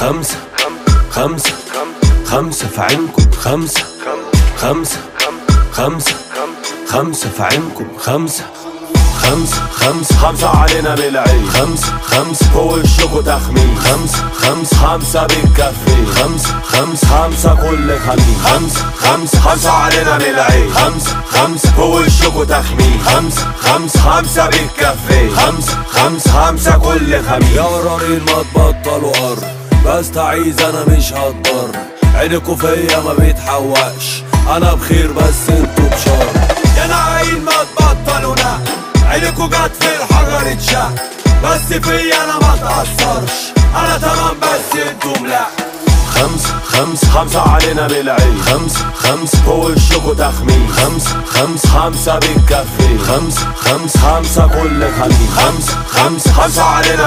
خمسة خمسة خمسة في عينكم خمسة خمسة خمسة خمسة في عينكم خمسة خمسة خمسة خمسة علينا بالعيد خمسة خمسة فوق وشكوا تخمين خمسة خمسة خمسة بتكفي خمسة خمسة خمسة كل خميس خمسة خمسة خمسة علينا بالعيد خمسة خمسة فوق وشكوا تخمين خمسة خمسة خمسة بتكفي خمسة خمسة خمسة كل خميس يا قرارين ما تبطلوا قر بس تعيز أنا مش هتضر عينكوا فيا ما بيتحوقش. أنا بخير بس أنتوا بشر. يا نعيم ما تبطلوا لا عينكوا جت في الحجر اتشق. بس فيا أنا ما تأثرش. أنا تمام بس أنتم لا خمسة خمسة خمسة علينا بالعيد. خمسة خمسة فوق وشكوا تخمين خمسة خمسة خمسة بتكفي خمسة خمسة خمسة كل خميس. خمسة خمسة خمسة علينا